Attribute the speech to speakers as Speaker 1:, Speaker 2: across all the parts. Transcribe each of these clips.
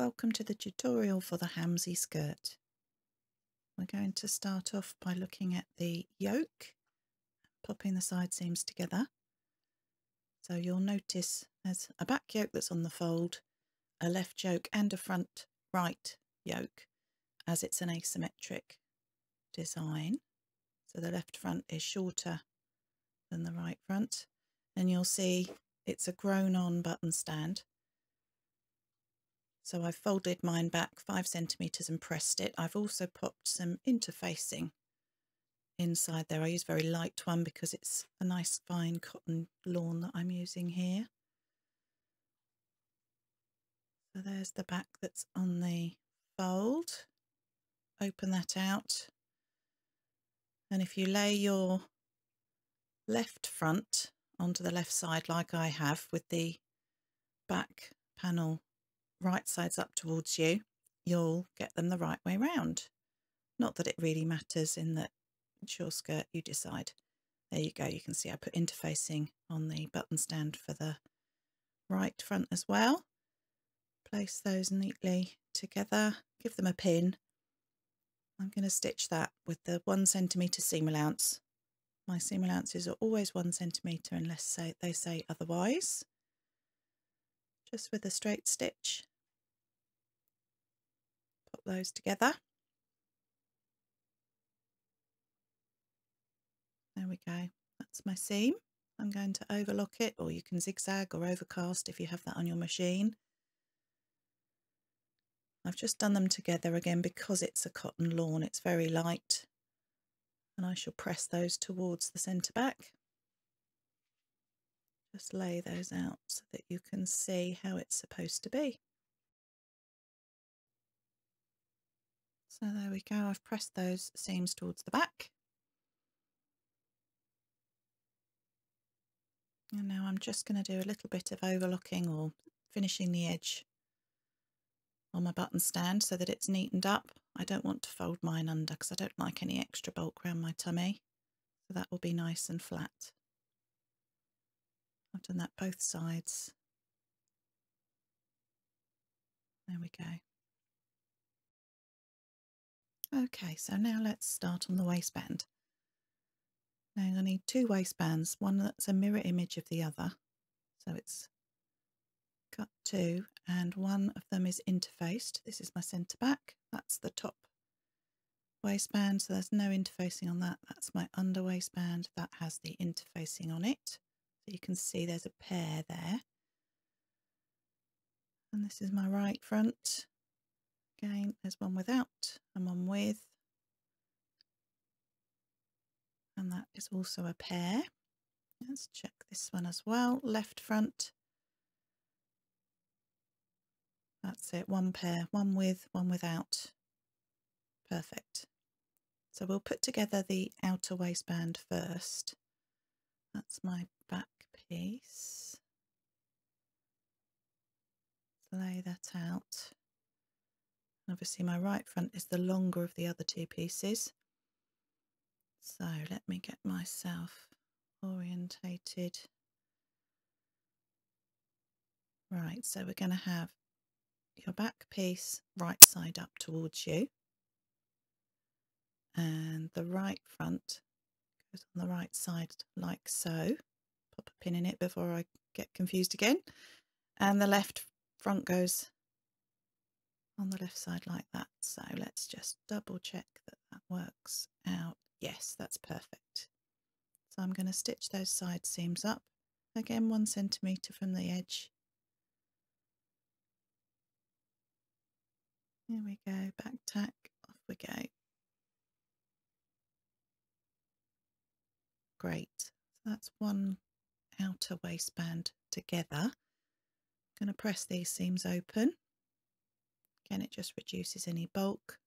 Speaker 1: welcome to the tutorial for the Hamsey skirt. We're going to start off by looking at the yoke, popping the side seams together. So you'll notice there's a back yoke that's on the fold, a left yoke and a front right yoke as it's an asymmetric design. So the left front is shorter than the right front and you'll see it's a grown on button stand so I've folded mine back five centimetres and pressed it. I've also popped some interfacing inside there. I use a very light one because it's a nice fine cotton lawn that I'm using here. So there's the back that's on the fold. Open that out. And if you lay your left front onto the left side like I have with the back panel right sides up towards you, you'll get them the right way round. Not that it really matters in that it's your skirt, you decide. There you go, you can see I put interfacing on the button stand for the right front as well. Place those neatly together, give them a pin. I'm going to stitch that with the one centimetre seam allowance. My seam allowances are always one centimetre unless say, they say otherwise. Just with a straight stitch those together. There we go. That's my seam. I'm going to overlock it or you can zigzag or overcast if you have that on your machine. I've just done them together again because it's a cotton lawn. It's very light and I shall press those towards the centre back. Just lay those out so that you can see how it's supposed to be. So there we go, I've pressed those seams towards the back. And now I'm just going to do a little bit of overlocking or finishing the edge on my button stand so that it's neatened up. I don't want to fold mine under because I don't like any extra bulk around my tummy. So that will be nice and flat. I've done that both sides. There we go. Okay, so now let's start on the waistband. Now to need two waistbands, one that's a mirror image of the other. So it's cut two and one of them is interfaced. This is my centre back, that's the top waistband, so there's no interfacing on that. That's my under waistband, that has the interfacing on it. So you can see there's a pair there. And this is my right front, Again, there's one without and one with. And that is also a pair. Let's check this one as well. Left front. That's it, one pair, one with, one without. Perfect. So we'll put together the outer waistband first. That's my back piece. Lay that out obviously my right front is the longer of the other two pieces. So let me get myself orientated. Right, so we're going to have your back piece right side up towards you and the right front goes on the right side like so. Pop a pin in it before I get confused again. And the left front goes on the left side like that. So let's just double check that that works out. Yes, that's perfect. So I'm going to stitch those side seams up again one centimetre from the edge. Here we go, back tack, off we go. Great, so that's one outer waistband together. I'm going to press these seams open Again, it just reduces any bulk.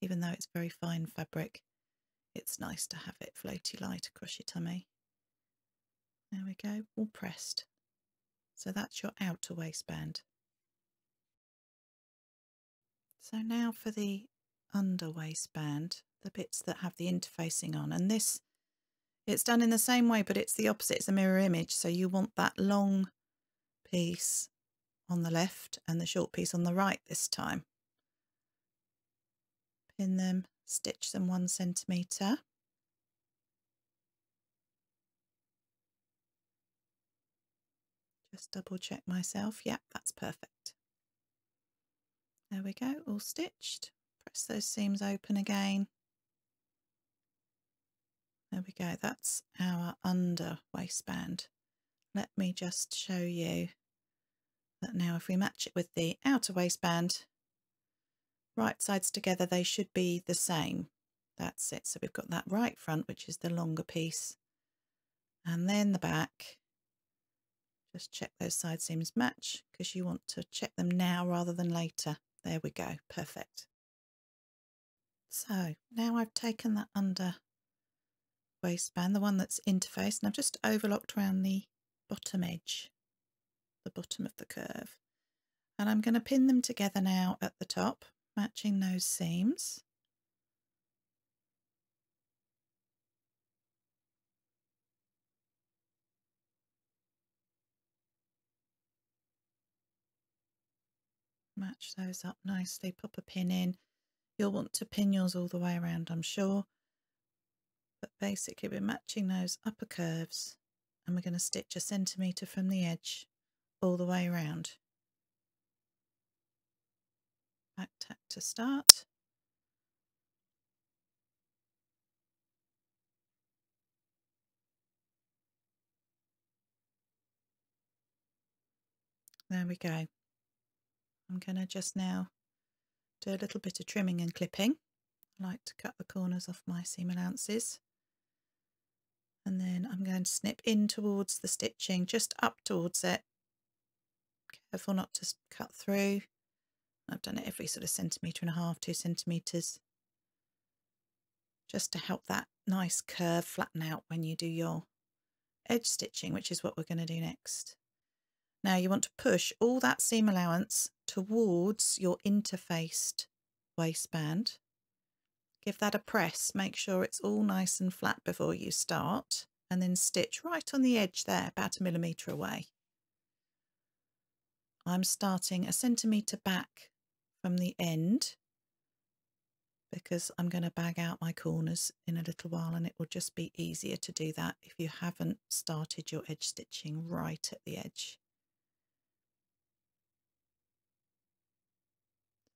Speaker 1: Even though it's very fine fabric, it's nice to have it floaty light across your tummy. There we go, all pressed. So that's your outer waistband. So now for the under waistband, the bits that have the interfacing on. And this, it's done in the same way, but it's the opposite. It's a mirror image. So you want that long piece on the left and the short piece on the right this time. Pin them, stitch them one centimetre. Just double check myself. Yep, that's perfect. There we go, all stitched. Press those seams open again. There we go, that's our under waistband. Let me just show you that now if we match it with the outer waistband, right sides together, they should be the same. That's it. So we've got that right front, which is the longer piece, and then the back. Just check those side seams match because you want to check them now rather than later. There we go. Perfect. So now I've taken that under waistband, the one that's interfaced, and I've just overlocked around the bottom edge, the bottom of the curve. And I'm going to pin them together now at the top, matching those seams. Match those up nicely, pop a pin in. You'll want to pin yours all the way around, I'm sure. But basically we're matching those upper curves and we're going to stitch a centimetre from the edge all the way around. Back tack to start. There we go. I'm going to just now do a little bit of trimming and clipping. I like to cut the corners off my seam allowances and then I'm going to snip in towards the stitching just up towards it careful not to cut through. I've done it every sort of centimetre and a half two centimetres. Just to help that nice curve flatten out when you do your edge stitching which is what we're going to do next. Now you want to push all that seam allowance towards your interfaced waistband. Give that a press, make sure it's all nice and flat before you start and then stitch right on the edge there, about a millimetre away. I'm starting a centimetre back from the end because I'm going to bag out my corners in a little while and it will just be easier to do that if you haven't started your edge stitching right at the edge.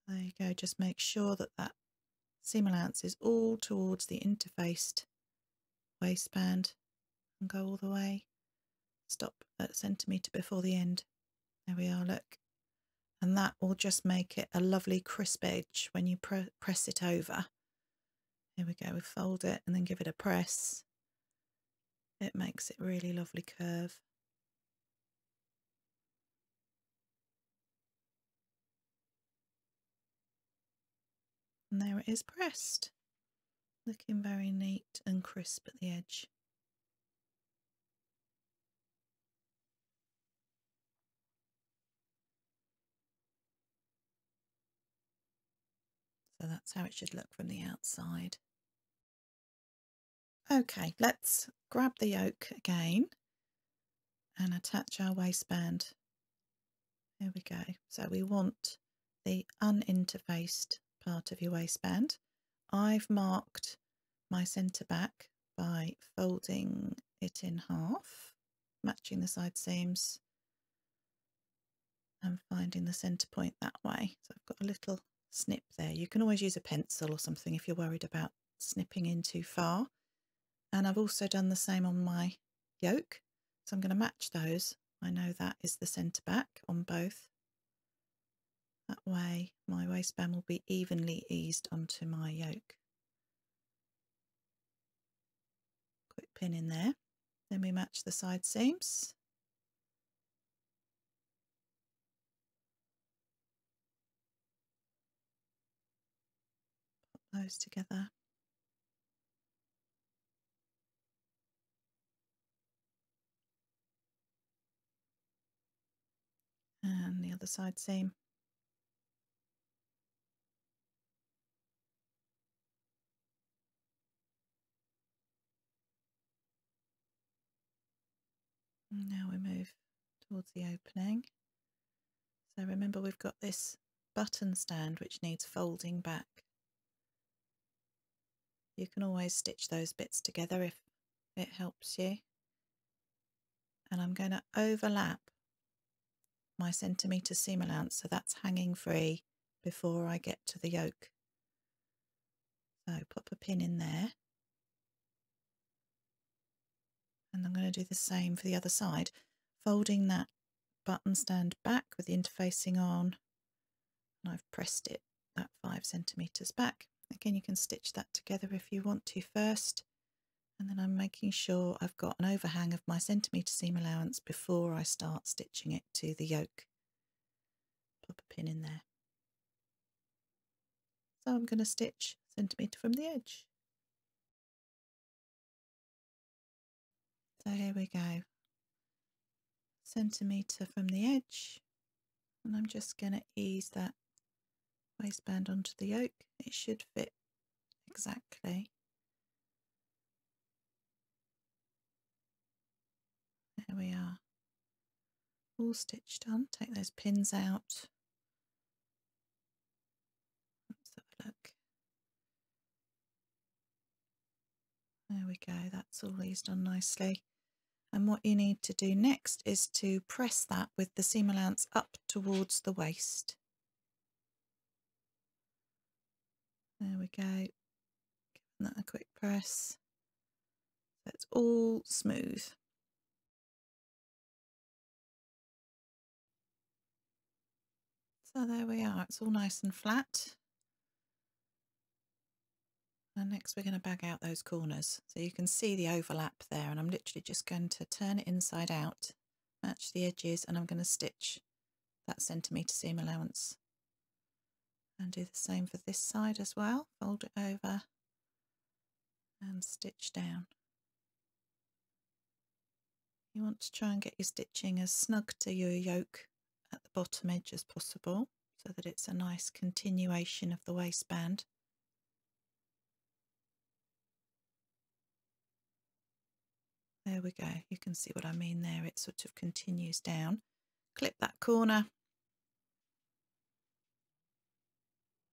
Speaker 1: There you go, just make sure that that seam allowance is all towards the interfaced waistband and go all the way. Stop at a centimetre before the end. There we are, look. And that will just make it a lovely crisp edge when you pre press it over. Here we go, we fold it and then give it a press. It makes it really lovely curve. And there it is pressed. Looking very neat and crisp at the edge. So that's how it should look from the outside. Okay, let's grab the yoke again and attach our waistband. There we go. So we want the uninterfaced part of your waistband. I've marked my centre back by folding it in half, matching the side seams and finding the centre point that way. So I've got a little snip there. You can always use a pencil or something if you're worried about snipping in too far. And I've also done the same on my yoke. So I'm going to match those. I know that is the centre back on both. That way my waistband will be evenly eased onto my yoke. Quick pin in there. Then we match the side seams. Those together. And the other side same. Now we move towards the opening. So remember we've got this button stand which needs folding back. You can always stitch those bits together if it helps you. And I'm going to overlap my centimetre seam allowance so that's hanging free before I get to the yoke. So pop a pin in there. And I'm going to do the same for the other side, folding that button stand back with the interfacing on and I've pressed it that five centimetres back. Again, you can stitch that together if you want to first. And then I'm making sure I've got an overhang of my centimetre seam allowance before I start stitching it to the yoke. Pop a pin in there. So I'm going to stitch centimetre from the edge. So here we go. Centimetre from the edge. And I'm just going to ease that waistband onto the yoke. It should fit exactly. There we are. All stitched on. Take those pins out. Let's have a look. There we go, that's all eased on nicely. And what you need to do next is to press that with the seam allowance up towards the waist. There we go. Giving that a quick press. It's all smooth. So there we are, it's all nice and flat. And next we're going to bag out those corners. So you can see the overlap there and I'm literally just going to turn it inside out, match the edges and I'm going to stitch that centimetre seam allowance. And do the same for this side as well. Fold it over and stitch down. You want to try and get your stitching as snug to your yoke at the bottom edge as possible so that it's a nice continuation of the waistband. There we go, you can see what I mean there, it sort of continues down. Clip that corner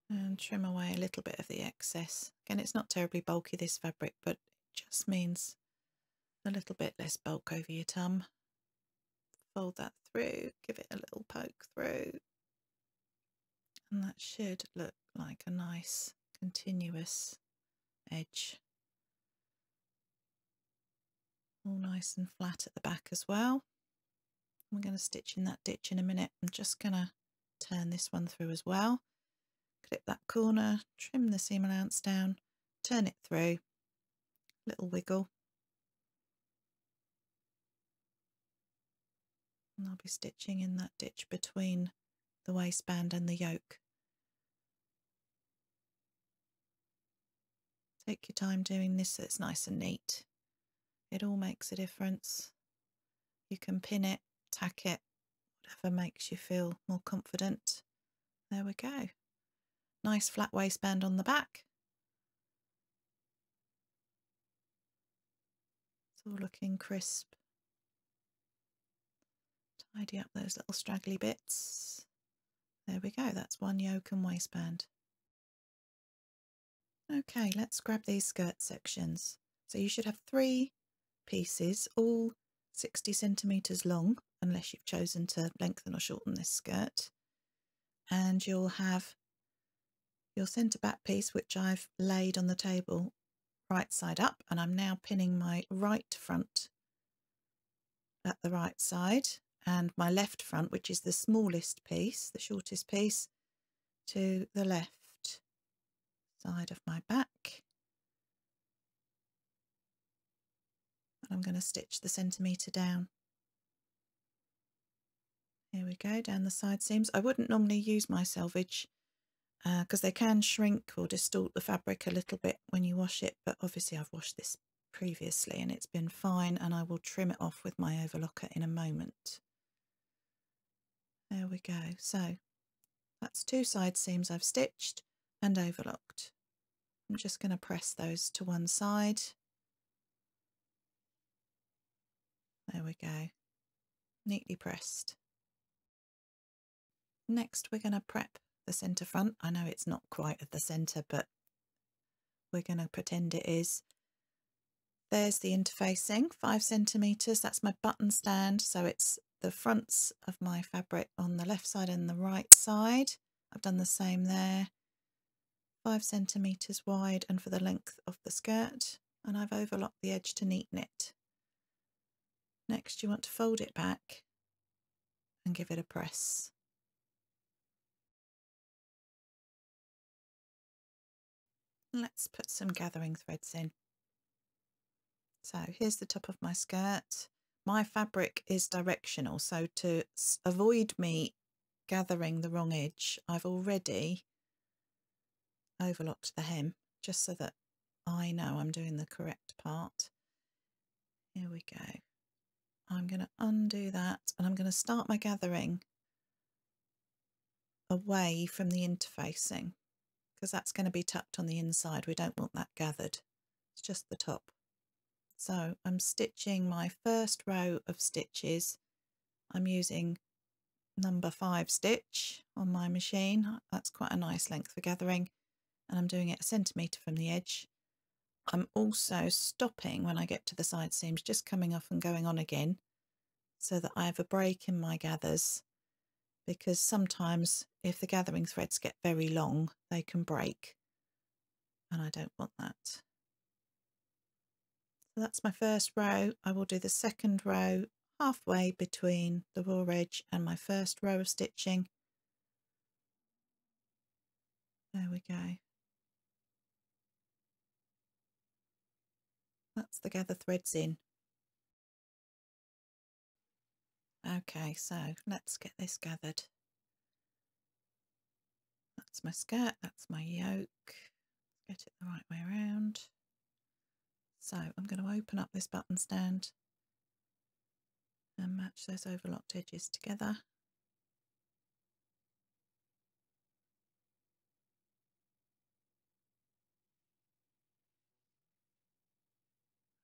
Speaker 1: and trim away a little bit of the excess. Again, it's not terribly bulky this fabric, but it just means a little bit less bulk over your tum fold that through, give it a little poke through, and that should look like a nice continuous edge. All nice and flat at the back as well. We're going to stitch in that ditch in a minute. I'm just going to turn this one through as well. Clip that corner, trim the seam allowance down, turn it through, little wiggle, and I'll be stitching in that ditch between the waistband and the yoke. Take your time doing this so it's nice and neat. It all makes a difference. You can pin it, tack it, whatever makes you feel more confident. There we go. Nice flat waistband on the back. It's all looking crisp tidy up those little straggly bits. There we go, that's one yoke and waistband. Okay, let's grab these skirt sections. So you should have three pieces, all 60 centimetres long, unless you've chosen to lengthen or shorten this skirt. And you'll have your centre back piece, which I've laid on the table right side up, and I'm now pinning my right front at the right side and my left front, which is the smallest piece, the shortest piece, to the left side of my back. And I'm going to stitch the centimetre down. Here we go, down the side seams. I wouldn't normally use my selvage because uh, they can shrink or distort the fabric a little bit when you wash it, but obviously I've washed this previously and it's been fine and I will trim it off with my overlocker in a moment. There we go. So that's two side seams I've stitched and overlocked. I'm just going to press those to one side. There we go. Neatly pressed. next we're going to prep the centre front. I know it's not quite at the centre, but we're going to pretend it is. There's the interfacing, five centimetres. That's my button stand. So it's the fronts of my fabric on the left side and the right side. I've done the same there. Five centimetres wide and for the length of the skirt. And I've overlocked the edge to neaten it. Next you want to fold it back and give it a press. Let's put some gathering threads in. So here's the top of my skirt. My fabric is directional, so to avoid me gathering the wrong edge, I've already overlocked the hem just so that I know I'm doing the correct part. Here we go. I'm going to undo that and I'm going to start my gathering away from the interfacing because that's going to be tucked on the inside. We don't want that gathered. It's just the top. So I'm stitching my first row of stitches. I'm using number five stitch on my machine. That's quite a nice length for gathering and I'm doing it a centimetre from the edge. I'm also stopping when I get to the side seams, just coming off and going on again so that I have a break in my gathers because sometimes if the gathering threads get very long, they can break and I don't want that. So that's my first row. I will do the second row halfway between the raw edge and my first row of stitching. There we go. That's the gather threads in. Okay, so let's get this gathered. That's my skirt, that's my yoke. Get it the right way around. So I'm going to open up this button stand and match those overlocked edges together.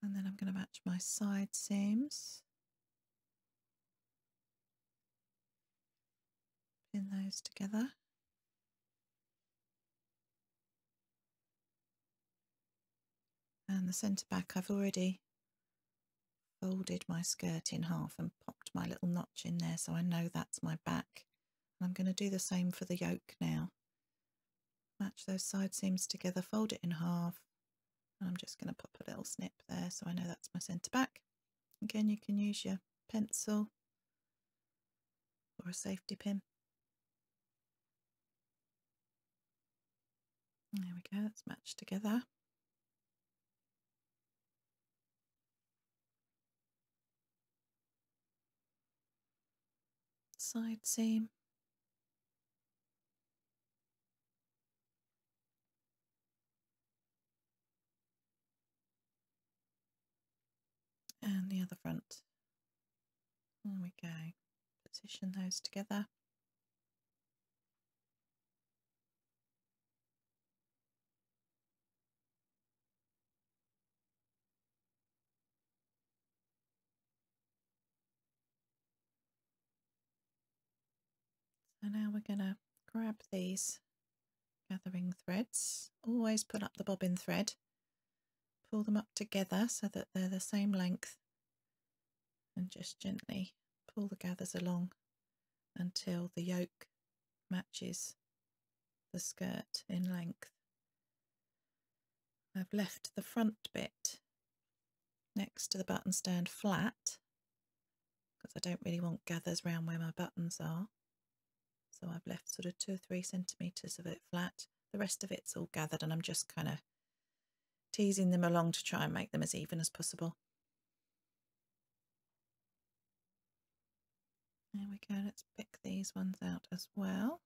Speaker 1: And then I'm going to match my side seams. Pin those together. And the centre back I've already folded my skirt in half and popped my little notch in there so I know that's my back. And I'm going to do the same for the yoke now. Match those side seams together, fold it in half, and I'm just going to pop a little snip there so I know that's my centre back. Again, you can use your pencil or a safety pin. There we go, that's matched together. Side seam. and the other front. There we go. Position those together. So now we're going to grab these gathering threads, always put up the bobbin thread pull them up together so that they're the same length and just gently pull the gathers along until the yoke matches the skirt in length. I've left the front bit next to the button stand flat because I don't really want gathers round where my buttons are. So I've left sort of two or three centimetres of it flat. The rest of it's all gathered and I'm just kind of teasing them along to try and make them as even as possible. There we go, let's pick these ones out as well.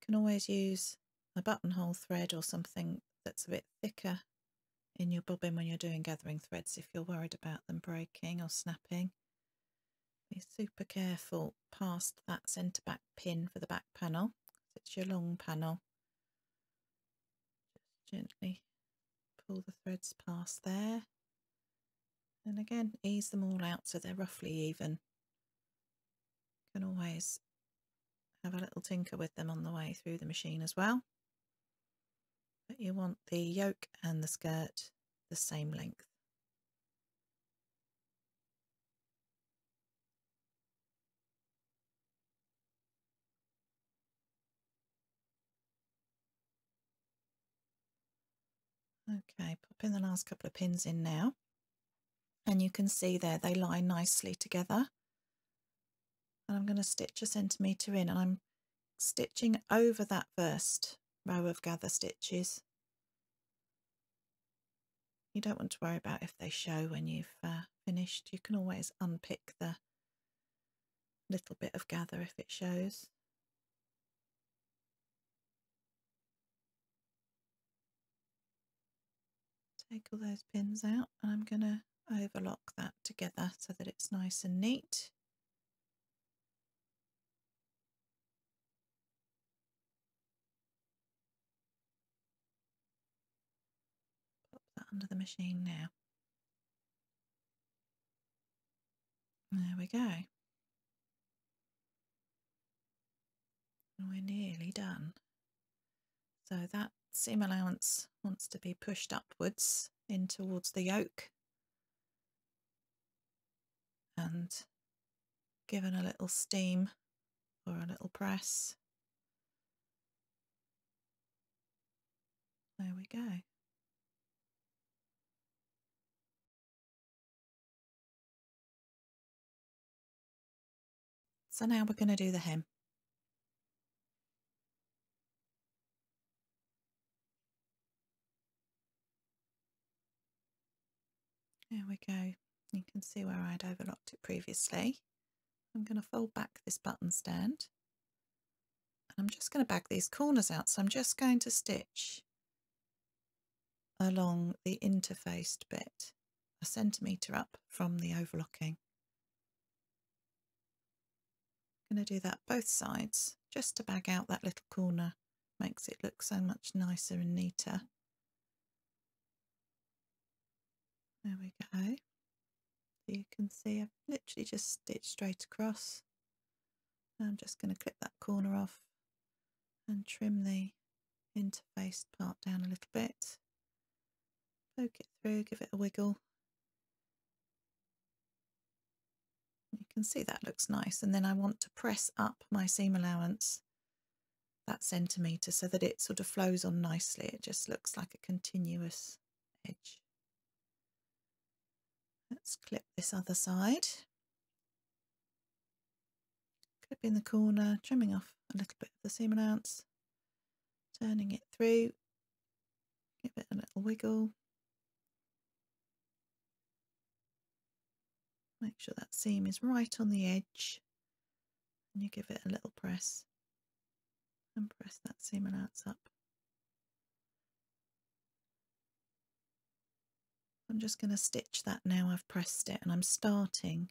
Speaker 1: You can always use a buttonhole thread or something that's a bit thicker in your bobbin when you're doing gathering threads if you're worried about them breaking or snapping. Be super careful past that centre back pin for the back panel. It's your long panel Just gently pull the threads past there and again ease them all out so they're roughly even You can always have a little tinker with them on the way through the machine as well. But you want the yoke and the skirt the same length. Okay, pop in the last couple of pins in now. And you can see there they lie nicely together. And I'm going to stitch a centimetre in and I'm stitching over that first row of gather stitches. You don't want to worry about if they show when you've uh, finished. You can always unpick the little bit of gather if it shows. Take all those pins out and I'm going to overlock that together so that it's nice and neat. Pop that under the machine now. There we go. And we're nearly done. So that seam allowance wants to be pushed upwards in towards the yoke and given a little steam or a little press. There we go. So now we're going to do the hem. Go. You can see where I'd overlocked it previously. I'm going to fold back this button stand. And I'm just going to bag these corners out. So I'm just going to stitch along the interfaced bit a centimetre up from the overlocking. I'm going to do that both sides just to bag out that little corner. Makes it look so much nicer and neater. There we go. You can see I've literally just stitched straight across. I'm just going to clip that corner off and trim the interfaced part down a little bit. Poke it through, give it a wiggle. You can see that looks nice and then I want to press up my seam allowance that centimetre so that it sort of flows on nicely. It just looks like a continuous edge. Let's clip this other side. Clip in the corner, trimming off a little bit of the seam allowance, turning it through, give it a little wiggle. Make sure that seam is right on the edge and you give it a little press and press that seam allowance up. I'm just going to stitch that now I've pressed it and I'm starting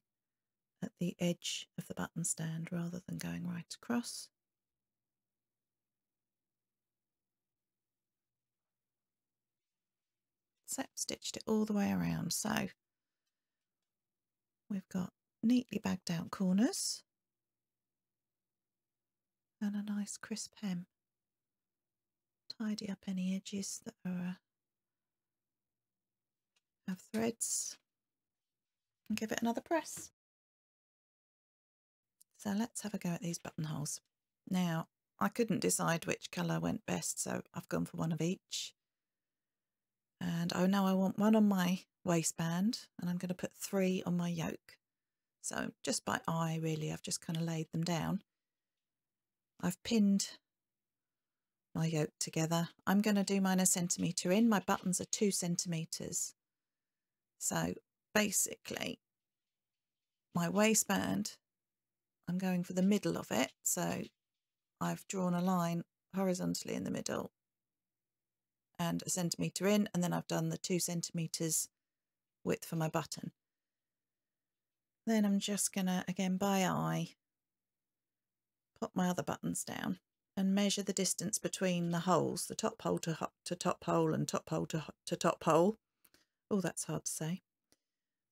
Speaker 1: at the edge of the button stand rather than going right across. So I've stitched it all the way around. So we've got neatly bagged out corners and a nice crisp hem. Tidy up any edges that are uh, have threads and give it another press. So let's have a go at these buttonholes. Now, I couldn't decide which colour went best, so I've gone for one of each. And oh, I know I want one on my waistband, and I'm going to put three on my yoke. So just by eye, really, I've just kind of laid them down. I've pinned my yoke together. I'm going to do mine a centimetre in. My buttons are two centimetres. So basically, my waistband, I'm going for the middle of it. So I've drawn a line horizontally in the middle and a centimetre in, and then I've done the two centimetres width for my button. Then I'm just going to, again by eye, pop my other buttons down and measure the distance between the holes, the top hole to, to top hole and top hole to, to top hole oh that's hard to say,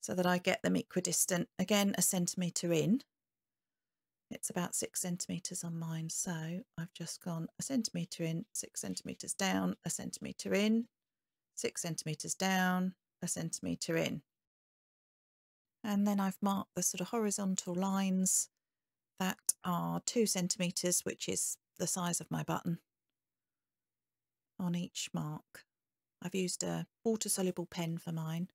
Speaker 1: so that I get them equidistant, again a centimetre in. It's about six centimetres on mine, so I've just gone a centimetre in, six centimetres down, a centimetre in, six centimetres down, a centimetre in. And then I've marked the sort of horizontal lines that are two centimetres, which is the size of my button on each mark. I've used a water soluble pen for mine.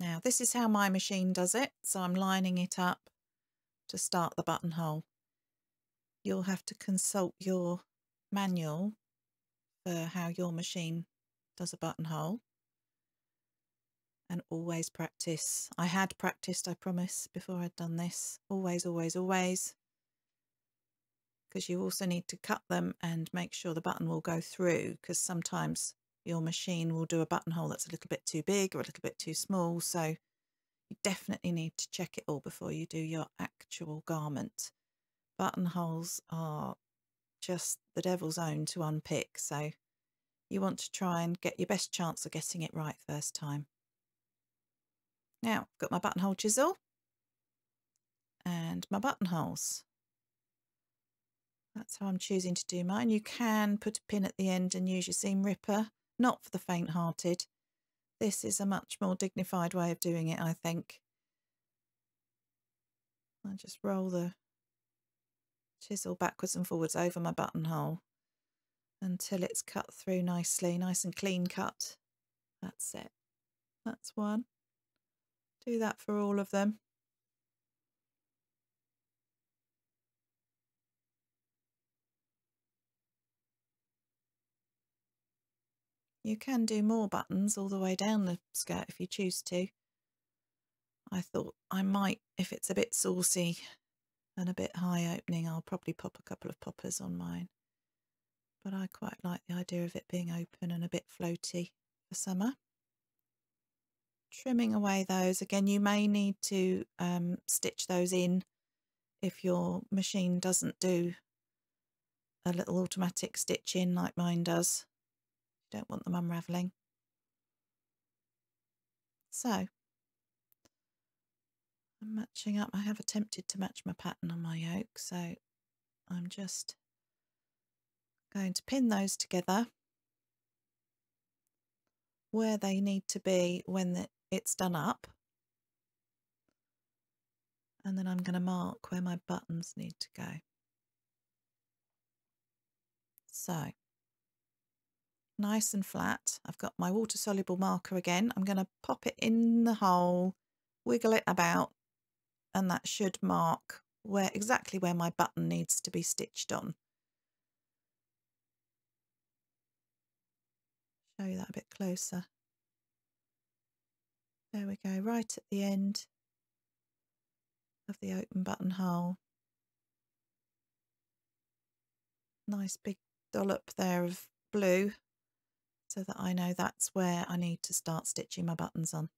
Speaker 1: Now this is how my machine does it. So I'm lining it up to start the buttonhole. You'll have to consult your manual for how your machine does a buttonhole and always practice. I had practiced, I promise, before I'd done this. Always, always, always. Because you also need to cut them and make sure the button will go through because sometimes your machine will do a buttonhole that's a little bit too big or a little bit too small. So you definitely need to check it all before you do your actual garment. Buttonholes are just the devil's own to unpick. So you want to try and get your best chance of getting it right first time. Now, I've got my buttonhole chisel and my buttonholes. That's how I'm choosing to do mine. You can put a pin at the end and use your seam ripper, not for the faint-hearted. This is a much more dignified way of doing it, I think. I just roll the chisel backwards and forwards over my buttonhole until it's cut through nicely, nice and clean cut. That's it. That's one. Do that for all of them. You can do more buttons all the way down the skirt if you choose to. I thought I might, if it's a bit saucy and a bit high opening, I'll probably pop a couple of poppers on mine. But I quite like the idea of it being open and a bit floaty for summer trimming away those again you may need to um, stitch those in if your machine doesn't do a little automatic stitch in like mine does don't want them unraveling so I'm matching up I have attempted to match my pattern on my yoke so I'm just going to pin those together where they need to be when it's done up. And then I'm going to mark where my buttons need to go. So, nice and flat. I've got my water soluble marker again. I'm going to pop it in the hole, wiggle it about, and that should mark where exactly where my button needs to be stitched on. Show you that a bit closer. There we go, right at the end of the open buttonhole. Nice big dollop there of blue so that I know that's where I need to start stitching my buttons on.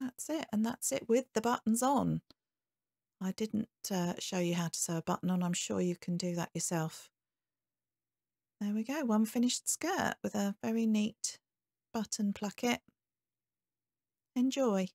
Speaker 1: That's it, and that's it with the buttons on. I didn't uh, show you how to sew a button on, I'm sure you can do that yourself. There we go, one finished skirt with a very neat button placket. Enjoy.